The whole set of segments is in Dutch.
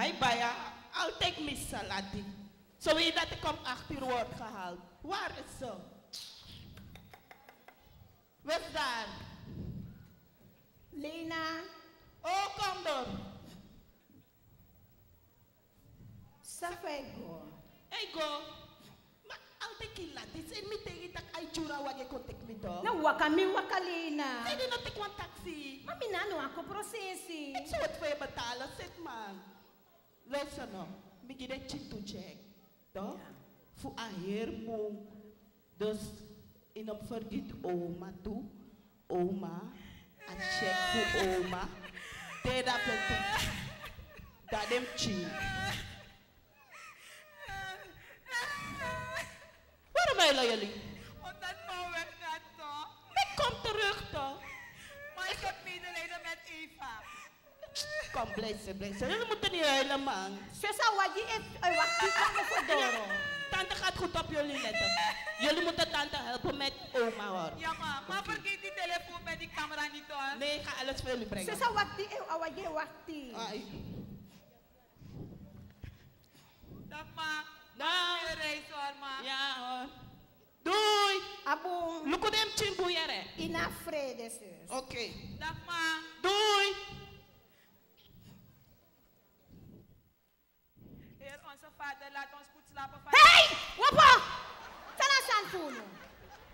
Hi Baya, I'll take Miss Salati. Zo weet dat ik om 8 uur word gehaald. Waar is ze? Wie is daar? Lena, Oh, kom door. Safego. Hey go. Maar altijd kila. Dit is niet tegen dat ay chura wage contact me door. Na waka mi waka Lena. Di not ik want taxi. Mami na no ako prosesi. Ik zou het voor je betalen, zit man. Luister nou, ik geef een chin to check. Toch? Voor een heer. Dus in een vergiet oma toe. Oma. Een check voor oma. Deed dat toe. Dat hem chin. Waarom huilen jullie? Omdat Mo weggaat, toch? Ik kom terug toch? Maar ik heb medelijden met Eva. Kom, blijf ze, blijf ze. Jullie moeten niet huilen man. Sesa wagi e ay waki ko ko doro. Tante gaat goed op jullie letten. Jullie moeten tante helpen met oma hoor. Ja, ma. Maar vergeet die telefoon met die camera niet, hoor. Nee, ik ga alles voor jullie brengen. Sesa waki e awagi waki. Ai. Dag, ma. Dag. Goeie reis, hoor, ma. Ja hoor. Doei. Abong Luko dem chimbuyere. ina vrede sus. Oké. Dag, ma. Doei. Heer, onze vader, laat ons goed slapen van... Hey! Wapa! Sana san puno.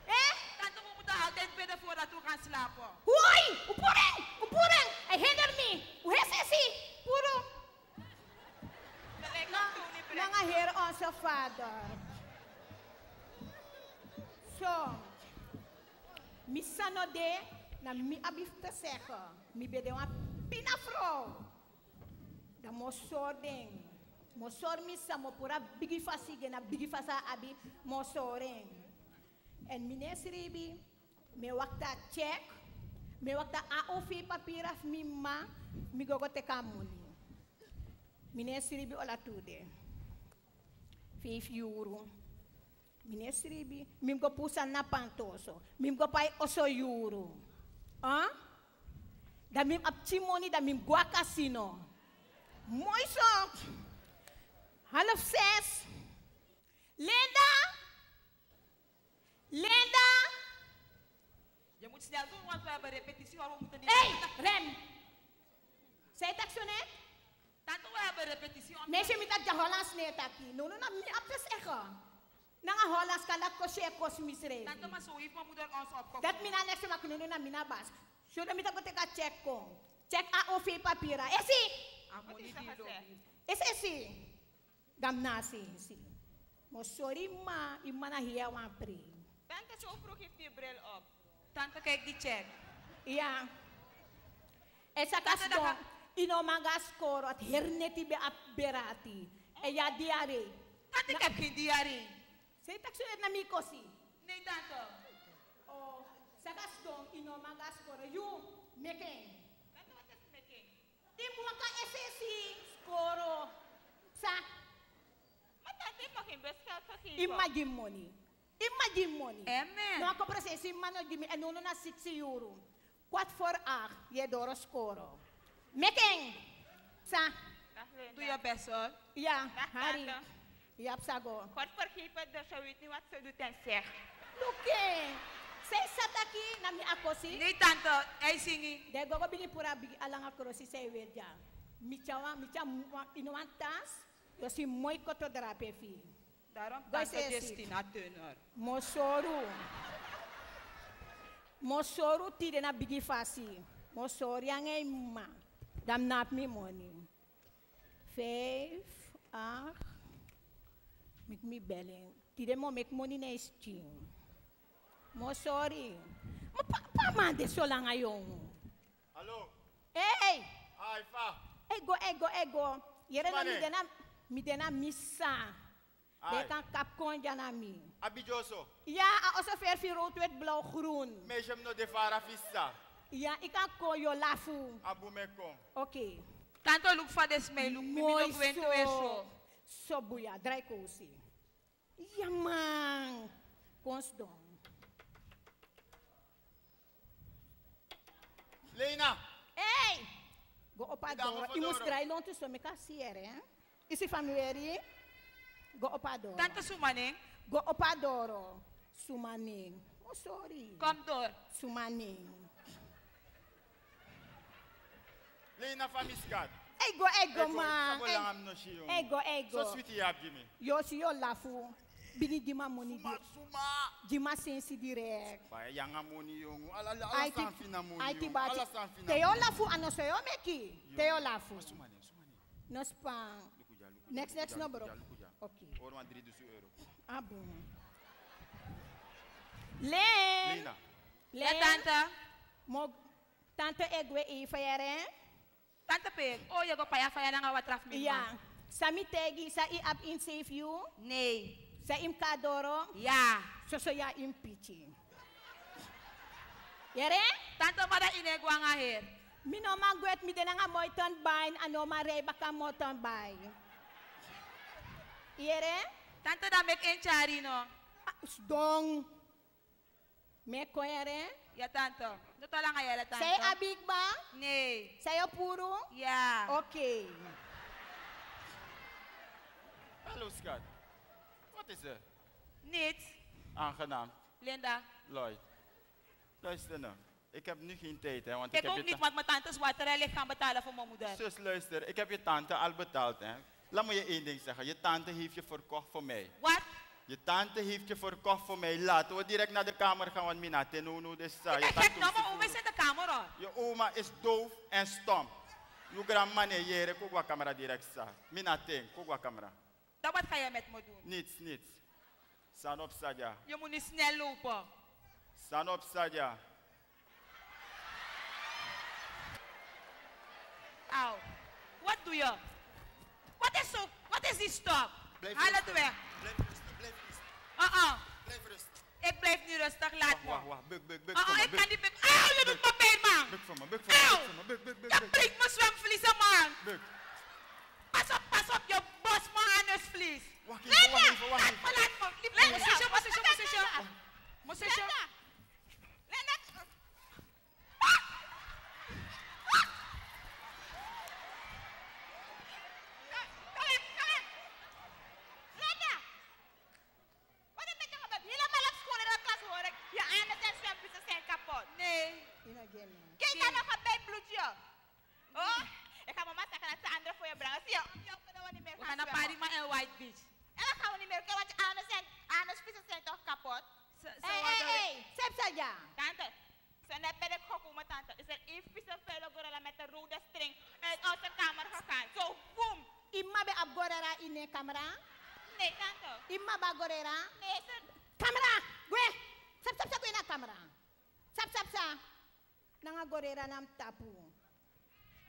Eh? Tante, we moeten altijd bidden voordat we gaan slapen. Hoy! Upureng! Upureng! Ay hinder me. Uhesesi. Puro. Gelijk Na, aan Tony Brett. mga Heer onze Vader. So, misa no de, na mi abif te zeggen, mi bede wan pina vrouw. Da mo sordeng. Mo sor misa mo pura bigi fasige na bigi fasa abi mo soreng. En mine sribi, me wakta check, me wakta AOF papiraf mi ma, mi gogo te. Meneer Sribi ola tude. Vijf euro. Meneer Sribi, mim go pusa na pantoso. Mim go pai oso euro. Ah? Da mim ap chimoni da mim gua casino. Mooi zo. Half zes. Linda? Linda? Je moet snel doen, want we hebben repetitie, hoor. We moeten niet... Hey, rem. Zij tak zo net? Tante, we hebben repetitie. want- Nee, ze moet dat de Hollands net aki. No, no, no, mi ap te zeggen. Nanga Hollands kan dat kosje kos misre. Tante, maar zo heeft mijn moeder ons opgevoed. Dat mina next ma kuno na mina bas. So da mita kote ka check ko. Check a ofi papira. Esi. Amo niet die lobby. Es esi. Gamnasi si. Mo sorry ma, imana hiya wan pri. Tante, zo vroeg heeft die bril op. Tante, kijk die check. Ja. Esa kasto. Ino manga score at herneti be ap berati. E ya diare. Tante, ik heb geen diarree. Say tak sunet na mikosi. Nee, tante. Oh, sa kasto ino manga score you meken. Tante, wat is making? Di mo ka SSC score sa imagine money. Imagine money. Amen. No ako processi mano di mi ano na 60 euro. Kwat for a ye doro score. Meken sa Dag Doe Linda. je best, hoor. ja Dag, hari. tante. Yap sago. God vergeven, dus ze weet niet wat ze doet en zegt. Luke. Say sataki na mi akosi. Nee, tante. Hij zingt. De gogo bini pura bigi alanga krosi say wedja. Mi chawa mi cha inuan tas. Yo si moy koto drape fi. Is- Justina Turner. Mosoru. Mosoru tide na bigi fasi. Mosori ang ay ma. Dam nap mi money. Vijf, acht. Mik mi belling. Tide mo make money na isting. Mosori. Mo pa pa mande so lang ngayon. Hallo, Hey! ah, Ifa. Ego, ego, ego. Yere na mi dena, mi dena misa. De kan kapkon dyan na mi. Abijoso, Ja, a oso ver fi rood wet blauw groen. meisjem no de fara fissa. Ja, ik kan ko yo lafu. Abu mekong. Oké. Tante, look for the smell. Look, Mooi nog went zo. zo. So buya, dry kosi. Ja man. Konsdom. Lena, Hey! Go opa adoro. Dama I mus fodoro. drai lonte so me kasiere, hè? Isi familiari? Go opadoro. Tante Sumaning, Go opadoro. Sumaning. Oh, sorry. kom door. Sumaning. Lena van miskat. Ego, ego, no shi yung. Ego, ego. So sweetie yap Jimmy. Yo si yo lafu. Bini di ma moni di. Suma. Di ma sensi direct. Pa yang amoni yung. Ala ala ala ti, san fina moni bati. Ala san fina. Teo lafu ano sayo meki. Teo lafu. Sumani, sumani. No. Next, next lukuja, number. Lukuja, lukuja. Okay. Or man drie dusu euro. Ah, boom. Len. Lena. Ja, Len. tante. Mo tante egwe e fayere. Tante Peg, oh, je gaat paya paya nga wat raf mi. Ja. Sami tegi sa i up in save you. Nee. Sa im kadoro. Ja. So so ya im pichi. Yere? Tante mada inegwa nga her. Mi no ma gwet mi dena nga moiton bain ano ma rey baka moton bay. Yere? Tante da mek en chari no. Ah, Dong. Me ko yere? Ja, tante. Dat al lang ayala, tante. Say abig ba? Nee. Sayo puro? Ja. Okay. Hallo schat. Wat is er? Niets. Aangenaam. Linda. Lloyd. Luister nou. Ik heb nu geen tijd, hè, want ik, Ik heb ook je niet, want mijn tante is waterrelijk gaan betalen voor mijn moeder. Zus, luister. Ik heb je tante al betaald, hè. Laat me je één ding zeggen. Je tante heeft je verkocht voor mij. Wat? Je tante heeft je verkocht voor mij. Laten we direct naar de kamer gaan, want mina tenunu dus sa. Je Ik tante is maar hoe is in de kamer hoor. Je oma is doof en stom. Je grandma nee, jere, kogwa camera direct sa. Mina ting, kogwa camera. Dan wat ga je met me doen? Niets, niets. San op. Je moet niet snel lopen. San op Sadja. Au. Wat doe je? Zo? Wat is die stop? Blijf Haal het weg. Blijf rustig, blijf rustig. Uh -uh. Blijf rustig. Ik blijf niet rustig, laat me. wacht, wacht. Buk, buk, buk me. ik Buk, kan niet. Auw, je doet me pijn, man. buk voor me, buk voor me, buk me. Buk, buk, buk, Je buk. breekt mijn zwemvliezen, man. Buk. Pas op, pas op, je bos mijn anusvlies. Wacht even, wacht even, wacht Laat even. me, laat me. Lief, Mijn zusje, mijn zusje, mijn zusje. Mijn zusje. Abgorera in camera. Nee, tante. Imma ba gorera. Nee, ze... Camera. Gwe. Sap sap sap ina camera. Sap sap sa. Nanga gorera nam tapu.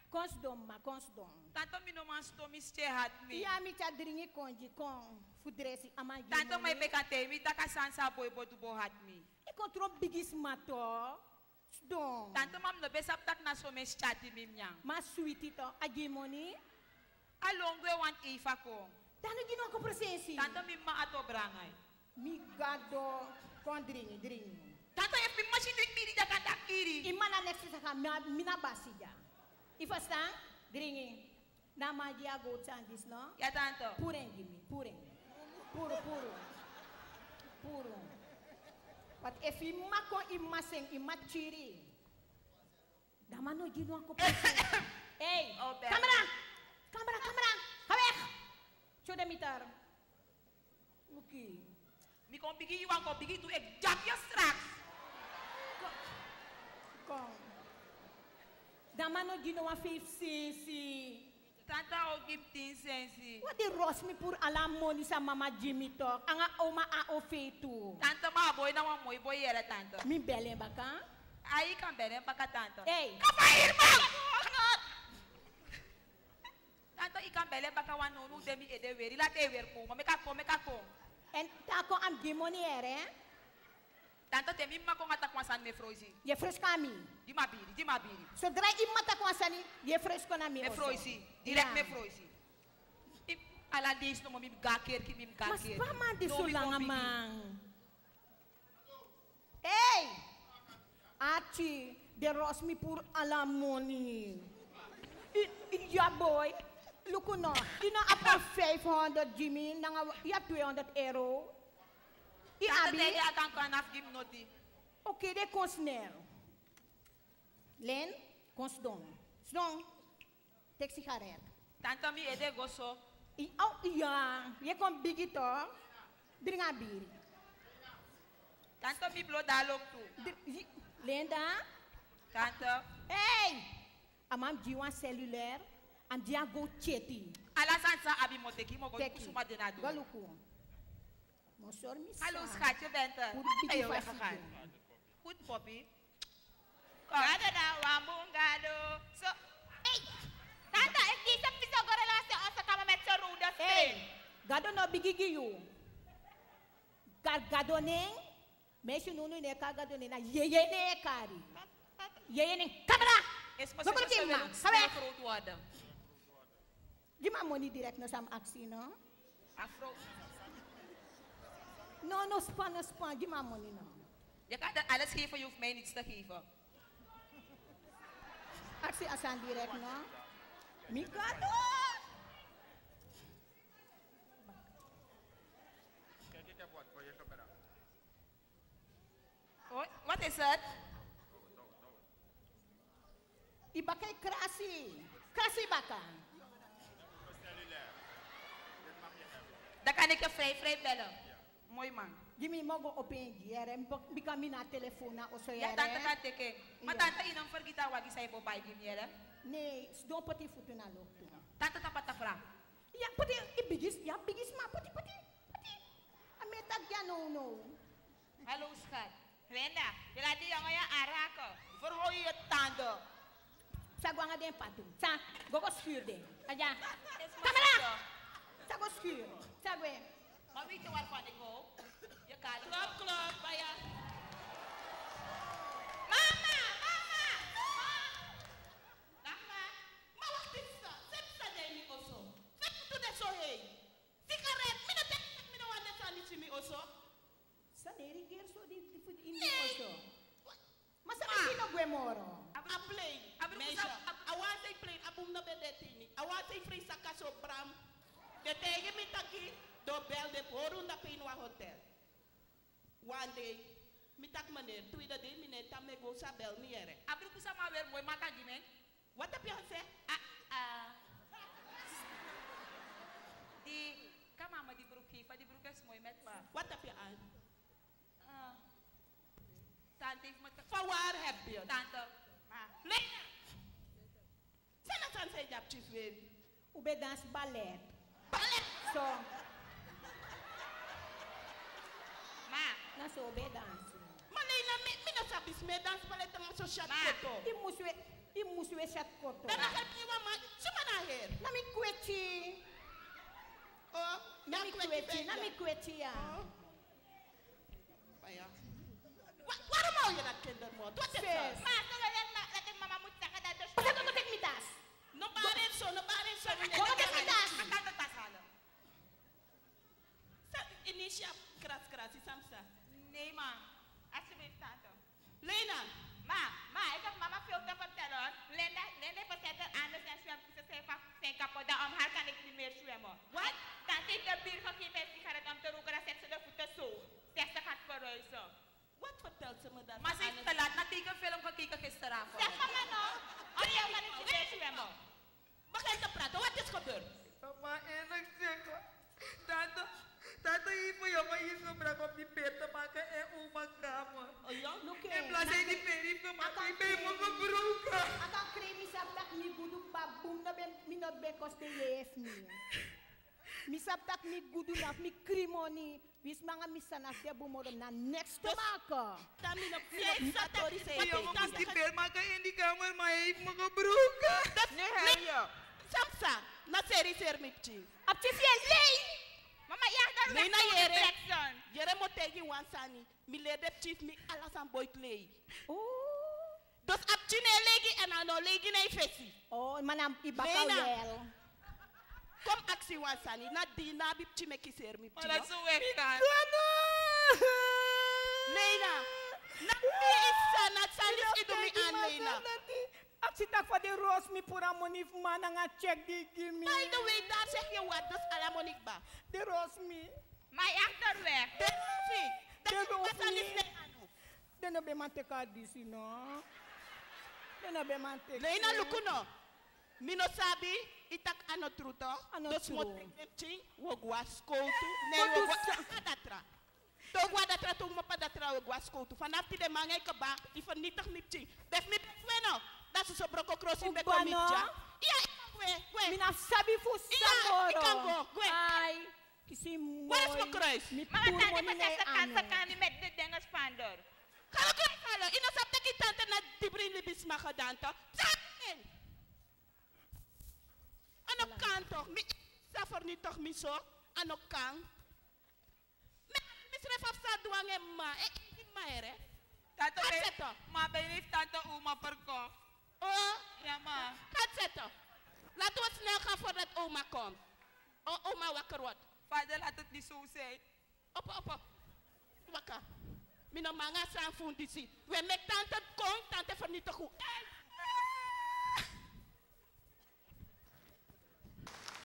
Konsdom ma konsdom. Tanto mi no man sto mi ste hat mi. Iya mi ta dringi konji kon fudresi ama Tanto mai bekate mi taka sansa boy bo du bo hat mi. Ikontro bigis mato. Sdom. Tanto mam no besap tak na so me chati mi myang. Ma sweetie to agimoni. Alongwe want ifa ko. Tano gino ko presensi. Tanto mi ma ato brangay. Mi gado kon dringi dringi. Tanto if mi machine drink mi di da kanta kiri. Imana next sa ka mina mina basija. Ifastan dringi. Na magia go tandis no. Ya tanto. Pureng gimi, pureng. Puro, puro. Puro. But if ima ko ima sing, ima chiri. Damano gino ako presen. hey, Oh, Bella. kamera! Kamera, kamera! Hawek! Show them itar. Luki. Mi kon bigi you ko bigi tu ek jam je straks. Kom. Damano gino wa fif sisi. Tanta o give tin sensi. What the ros mi pur alam mo ni sa mama Jimmy talk. Anga oma a o fetu. Ma boy na wa moy boy yera tanto. Mi bele baka. Aí kan bere baka tanto. Hey. Kapair ma! Tanto ikan bele baka wa nonu demi ede weri la te wer ko. Me ka ko me ka ko. En tako am gimoni ere. Tanto te mi ma ko ngata kwa san me froisi. Je fres kami. Di ma biri, di ma biri. So dry imata ko asani, je fres ko na mi. Me also. froisi. Direct Ja. me froisi. I- Ala dis no mo mi gaker ki mi Mas gaker. pa man di bigi. amang. Hey! Achi, de ros mi pur alam mo ni. I- i- ja boy. Look no. You know upon 500 Jimmy, nanga you have 200 euro. I Tante abi. tege akan kan af gim noti. Oké, de kon snel. Len, kon sdon. Sdon. Tek sigaret. Tante mi ede goso. I, oh, ja, je kon bigi to. Drink a bier. Tante mi blo dalok tu. Dr- i- Linda. Hey! Amam jiwan cellulaire. Am dia go cheti. Alasan sa abi moteki mo go kusuma denado. Galuku. Monsor mi Hallo sa. schat, je bent er. Bigi Ayo, fasi weggegaan. Goed, Poppy. Gado na wambungado. So, hey, tata, ik die sa piso go relatie onze kama met zo rude steen. Gado no bigi gi you. Gar gado neng. Meisje nunu ne ka gado ne na yeye ne kari. Yeye ne kamera. Is mo Zo sa moet Die man money direct na sam actie no. Afro. No no span no span. Man money no. Je kan dat alles geven, je hoeft mij niets te geven. Actie asan direct no. Mi gado. Kijk, ik heb wat voor je gebracht. Oh, wat is het? Ibakai krasi. Krasi baka. Dan kan ik je vrij, vrij bellen. Mooi man. Jimmy mogo open jere. Bika mina telefoon na oso Ja, tante kan teken. Maar Ja. tante inang vergita wagi sa ibo bay gim yere. Nee, sdon poti futu na lokto. Tante tapat ta fra. Ja, poti ibigis, ja bigis ma poti poti. Poti. Ameta gya no no. Hallo schat. Linda, je laat die jongen je aanraken. Verhoor je je tanden. Patu. Sa, gogo skuur den. Aja. Is maar Camera! Zo. Sago skuur. Sagwe. Maar weet je waarvan ik hou? Je kan Klop, klop, baya. Mama, mama. Mama, maar wacht eens. Zet ze daar niet osso. Zet me toe dat zo heen. Sigaret, mi no tek, mi no want dat aan die mi osso. Sa neri ger so di di fut in di oso. Masa mi sino gwe moro. A plane, Abru meisje. kusa- ab- I want say plane, abum na bede tini. I want say free saka so bram. De tegen mi taki, do bel de boru na pinwa hotel. One day, mi tak meneer, tweede day, meneer tam me go sa bel mi ere. Abru kusa ma weer mooi mata gimen. Wat heb je gezegd? Ah, ah. Die, kan mama die broek geven, die broek is mooi met me. Wat heb je aan? Ah. Tante heeft me te... Van waar heb je? Tante. Lena! Zijn het aan zijn japjes weer? Ube dans ballet. Ballet! So, Ma, na so ube dans. Maar Lena, mi, mi no sabi sme dans ballet ang so shot koto. I muswe, i muswe shat koto. Dan help je mama, suma na her. Na mi kwechi. Oh, Na mi kwechi, na mi kwechi ya. Paya. Wa- Waarom hou je dat kindermoord? Wat is dat? ma, so dat ma, dat ik mama moet zeggen dat dus... Pasa ko tek mi tas. No baren zo, no baren zo. Gogo tek mi tas. Ang tante tas halen. Sa inisya kras kras si Samsa. Nee ma. Alsjeblieft, tante. Lena, Ma, ma, ik heb mama veel te vertellen. Linda, Linda verzet er anders en zwemt ze zijn, van- zijn kapot. Daarom haar kan ik niet meer zwemmen. Wat? Tante heeft de bier gegeven en sigaret om te roken. Dan zet ze de voeten zo. Zegt ze gaat verhuizen. wat vertelt ze me dat? Maar ze heeft te laat naar tekenfilm gekeken gisteravond. Zeg maar maar nou. Oh, jij kan niet meer zwemmen. Begin te praten, wat is gebeurd? Maar eerlijk zeggen, tante, tante heeft me jongen hier gebracht om die peer te maken en oma kamer. Oh ja? Look In eh. plaats van die peer heeft gemaakt, ik ben me gebroken. Aka kremi sa tak mi gudu babum na ben mi not be koste yef ni. Mi sap tak mi gudu na mi krimoni. Wis mga misana de bumoro na next to maka. Tami na Yes, sa tori say. Die jongen moest die peer maken in die kamer, maar hij heeft me gebroken. Nu hel je. Samsa, na seri sermikchi. Apti fie lei. Mama, Nee, ligt na jere. Jackson. Jere mo tegi wansani. Mi lede chief mi alasan boy clay. Oh. Dus ap chine legi en ano legi na ifesi. Oh, manam ibaka Lena. wel. Kom aksi wansani. Na di na bip chime ki sermi Maar dat is zo weggaan. Lena. Na mi isa na salis idumi an Lena. Ak Zit ik voor de roos mi pura money man en ga check die gimme. By the way, daar zeg je wat, dus ala Monique ba. De roos mi. Maar achterweg. De. Dat De is wat aan roofie. die snee aan doen. De no be man take a De no be man take. Na lukuno. Mino sabi, itak ano truto. Ano Dus mo true. tripching, wogwa skoutu. Nee, Wat wogwa is dat? padatra. Togwa datra tong mapadatra wogwa skoutu. Vanaf die de mangay ka ba, die vernietig mipching. Def mi betweno. Dat is een broko crossing beko Ubano? mitja. Ja, ik gwe, gwe. Mi na sabi fu Iya, samoro. ikaw go, gwe. Ay, kisi. Waar is mijn kruis? Mi Mga pur tante money pa na sa kan ano. sa kan ni met de dengas pandor. Kalo ko kalo, inasap na kitante na dibrin libis makadanta. Sakin! Ano kanto? Mi, sa fornitok miso? Ano kang? Mi, misref af sa duwang emma. Eh, hindi maere. Tato, Wat eh, zit er? ma, bij tante Uma perko. Oh, Ja, ma. gaat zetten. Laten we snel gaan voordat oma komt. O, oma wakker wordt. Vader, laat het niet zo zijn. Op, op, op. Wakker. Mino manga sang fundisi. We mek tante kong, tante hoe. Eh,